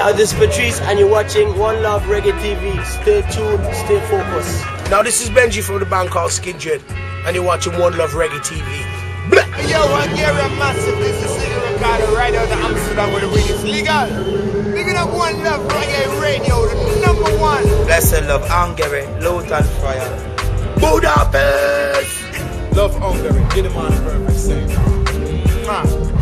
Yeah, this is Patrice, and you're watching One Love Reggae TV. Stay tuned, stay focused. Now, this is Benji from the band called Skindred, and you're watching One Love Reggae TV. Blah. Yo, Hungary massive. This is Siggy Ricardo right out of Amsterdam with the ring legal. Picking up One Love Reggae Radio, the number one. Blessed love, Hungary, Luton Fyah. Budapest! Love Hungary, get him on perfect same.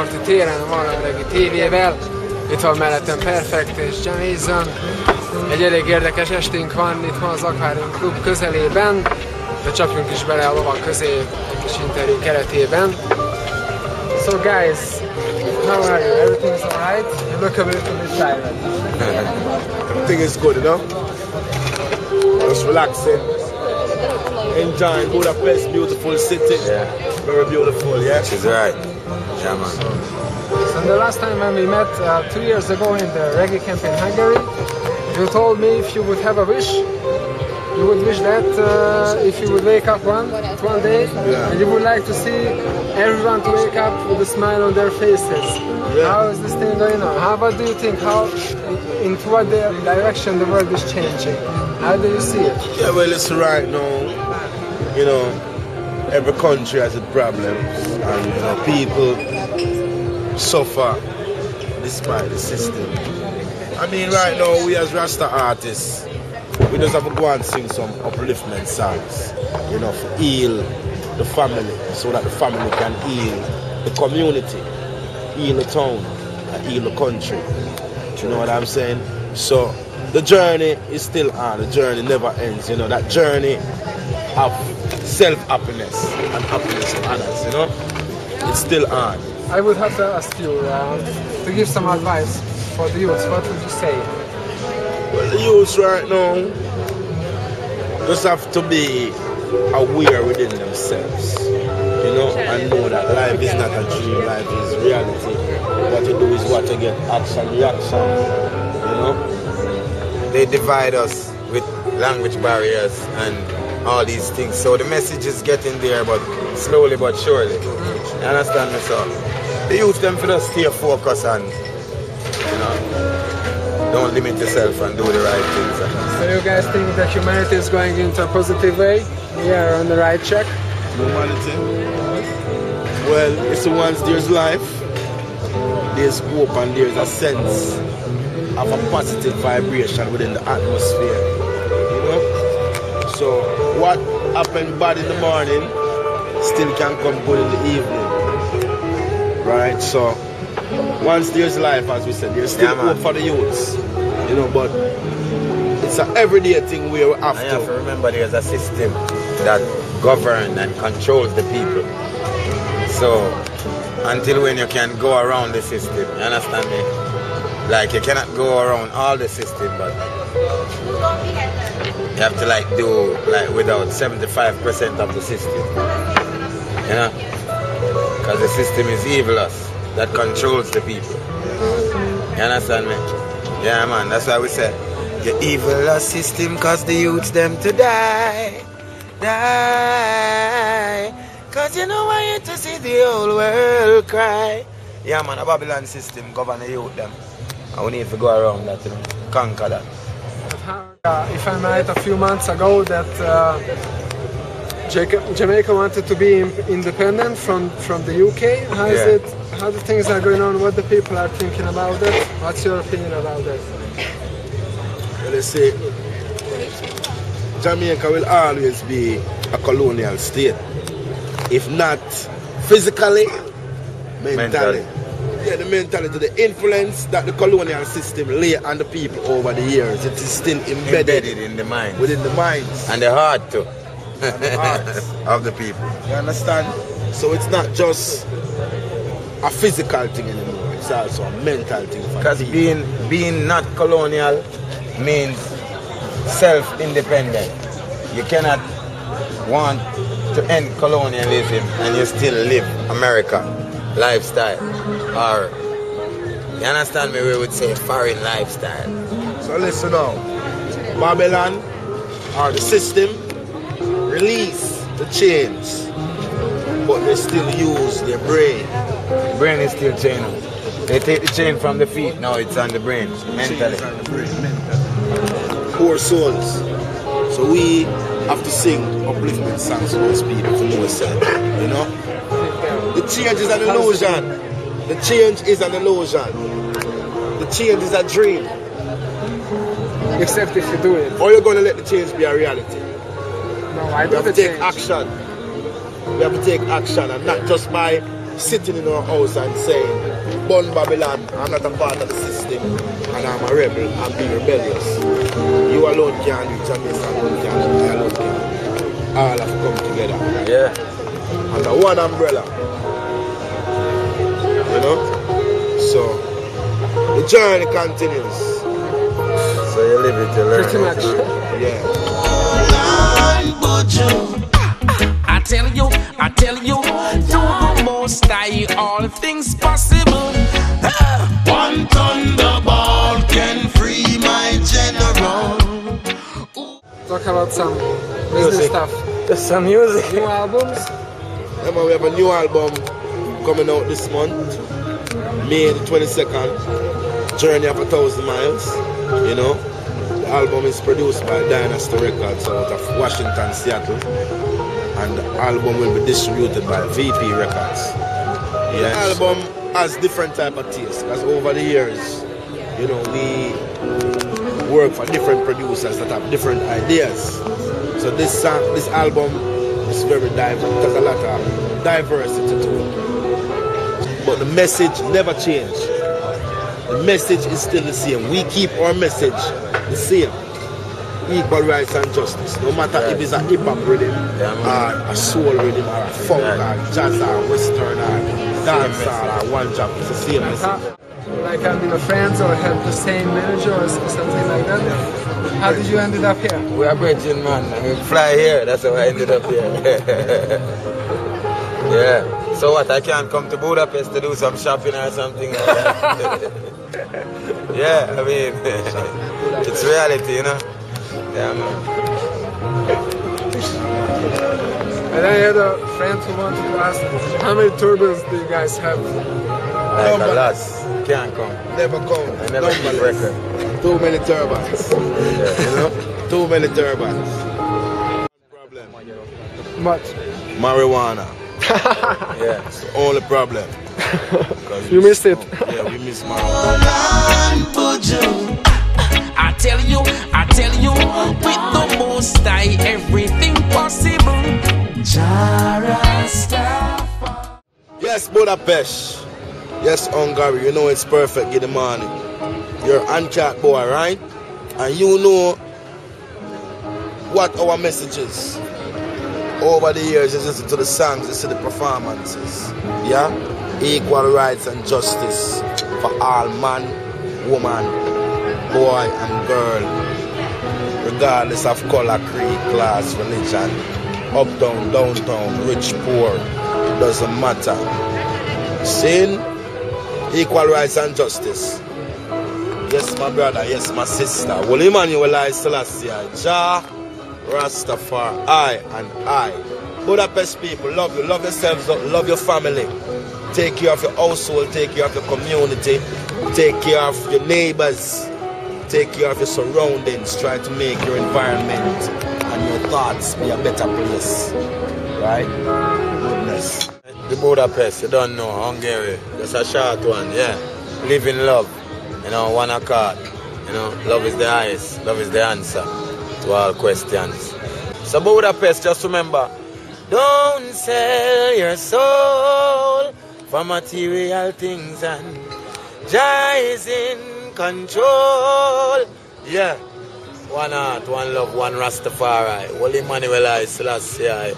Vörösmarty téren, a Malamregi TV-vel. Itt van mellettem Perfect és Jamison. Egy elég érdekes esténk van itt van az Aquarium Club közelében. De csapjunk is bele a lovak közé egy kis interjú keretében. So guys, how are you? Everything's alright? You look a bit tired. Everything is good, you know? Just relaxing. Enjoying Budapest, beautiful city. Yeah. Very beautiful, yeah? She's right. Yeah, man. So the last time when we met uh, two years ago in the reggae camp in Hungary, you told me if you would have a wish, you would wish that uh, if you would wake up one one day, Yeah. and you would like to see everyone to wake up with a smile on their faces. Yeah. How is this thing going on? How what do you think? How in what direction the world is changing? How do you see it? Yeah, well, it's right now. You know, every country has its problems, and you know, people suffer despite the system. I mean, right now, we as Rasta artists, we just have to go and sing some upliftment songs, you know, to heal the family, so that the family can heal the community, heal the town, and heal the country. You know what I'm saying? So the journey is still on. The journey never ends. You know that journey of self happiness and happiness to others. You know, it's still on. I would have to ask you uh, to give some advice for the youth. What would you say? Well, the youths right now just have to be aware within themselves. You know, and know that life is not a dream. Life is reality. What you do is what you get. Action, reaction. You know. They divide us with language barriers and all these things. So the message is getting there, but slowly but surely. You understand me, so the youth them for just stay focused and you know don't limit yourself and do the right things. So you guys think that humanity is going into a positive way? We are on the right track. Humanity. Well, it's the once there's life, there's hope and there's a sense of a positive vibration within the atmosphere. You know? So what happened bad in the morning still can come good in the evening. Right? So once there's life, as we said, there's still Yeah, hope for the youths. You know, but it's an everyday thing we have And you have to to remember there's a system that governs and controls the people. So until when you can go around the system, you understand me? Like you cannot go around all the system, but you have to like do like without 75% of the system. You know? Because the system is evilous that controls the people. You understand me? Yeah man, that's why we say the evilous system cause the youths them to die. Die. Cause you know I hate to see the whole world cry. Yeah man, a Babylon system govern the youth them. And we need to go around that, you conquer that. Uh, if I'm right, a few months ago that uh, Jamaica, Jamaica wanted to be independent from, from the UK. How is Yeah. it? How the things are going on? What the people are thinking about it? What's your opinion about that? Well, they say Jamaica will always be a colonial state. If not physically, mentally. Mentally. Yeah, the mentality, the influence that the colonial system lay on the people over the years, it is still embedded, Embedded in the mind. within the minds And the heart too. and the hearts. of the people. You understand? So it's not just a physical thing anymore. It's also a mental thing. Because being being not colonial means self-independent. You cannot want to end colonialism and you still live America lifestyle. Or you understand me? We would say foreign lifestyle. So listen now. Babylon or the system release the chains, but they still use their brain. Brain is still chain. They take the chain from the feet. Now it's on the brain mentally. The brain, mentally. Poor souls. So we have to sing upliftment songs those people to know. You know? The change is an illusion. The change is an illusion. The change is a dream. Except if you do it. Or you're gonna let the change be a reality. No, I We do have to take change. action. We have to take action and not just by sitting in our house and saying, Bun Babylon, I'm not a part of the system and I'm a rebel, I'm being rebellious. You alone can't do it, Jamaica alone can't do it, I alone can't. All have to come together Yeah. under one umbrella. You know? So, the journey continues. So you live it, you learn Pretty it. much. Yeah. I tell you, I tell you, do the most high, all things possible. One thunderball can free my general. Talk about some business Music. stuff. Just some music. New albums. Remember, we have a new album coming out this month, May the 22nd. Journey of a Thousand Miles. You know, the album is produced by Dynasty Records out of Washington, Seattle, and the album will be distributed by VP Records. Yes. the album has different type of tastes because over the years, you know, we work for different producers that have different ideas. So this song, this album is very diverse. It has a lot of diversity to it. But the message never changed. The message is still the same. We keep our message the same. Equal rights and justice. No matter if it's a hip hop rhythm, Yeah, or a soul rhythm, or a funk, Yeah. or jazz, or western, or dancehall, or one drop. It's the same message. Like having a friends or have the same manager or something like that. How did you ended up here? We are bridging, man. We fly here. That's how I ended up here. yeah. So what? I can't come to Budapest to do some shopping or something. yeah. I mean, it's reality, you know. Yeah, man. And I had a friend who wanted to ask how many turbans do you guys have? Like a lot. Can't come. Never come. I never keep record. Too many turbines. you know? Too many turbines. Problem. Much. Marijuana. Yeah. It's the only problem. 'Cause You we missed it. smoke. Yeah, we miss marijuana. I tell you, I tell you, with the most high, everything possible. Yes, Budapest. Yes, Hungary. You know it's perfect. Giddimani. You're an uncat boy, right? And you know what our message is. Over the years, you listen to the songs, you see the performances. Yeah? Equal rights and justice for all man, woman, boy, and girl. Regardless of color, creed, class, religion, uptown, downtown, rich, poor, it doesn't matter. Sin, equal rights and justice. Yes, my brother, yes, my sister. Well, Emmanuel I Jah, Rastafari, I and I. Budapest people, love you, love yourselves, love your family. Take care of your household, take care of your community, take care of your neighbors, take care of your surroundings. Try to make your environment and your thoughts be a better place. Right? Goodness. The Budapest, you don't know, Hungary. That's a short one, yeah. Live in love, you know, one accord. You know, love is the highest, love is the answer to all questions. So Budapest, just remember, don't sell your soul for material things and Jah is in control. Yeah. One heart, one love, one Rastafari. Holy Emmanuel I Selassie I.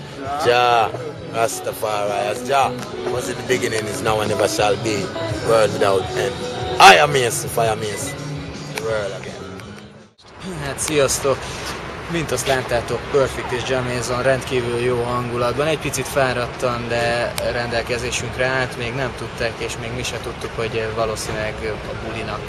Jah. Rastafari as Jah was in the beginning, is now and never shall be. World without end. I am Mason, fire Mason. World again. Hát sziasztok! Mint azt láttátok, Perfect és Jamazon rendkívül jó hangulatban, egy picit fáradtan, de rendelkezésünkre állt, még nem tudták, és még mi se tudtuk, hogy valószínűleg a bulinak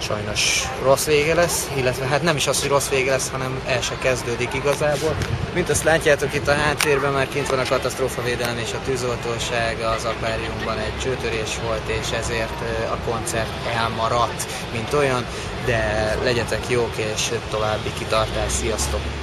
sajnos rossz vége lesz, illetve hát nem is az, hogy rossz vége lesz, hanem el se kezdődik igazából. Mint azt látjátok itt a háttérben már kint van a katasztrófavédelem és a tűzoltóság, az akváriumban egy csőtörés volt, és ezért a koncert elmaradt, mint olyan, de legyetek jók és további kitartás, sziasztok!